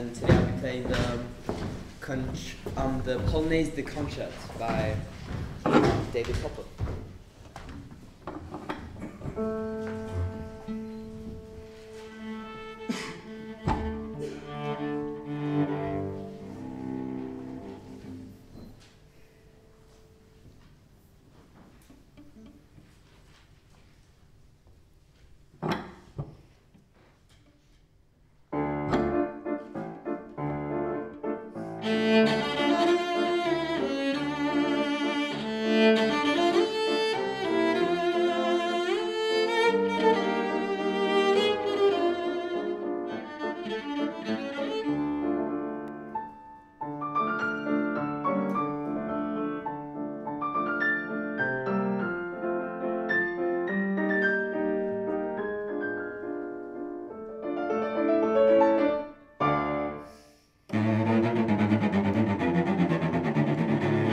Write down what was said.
And today I'll be playing the um, um, the Polonaise de Concert by David Popper.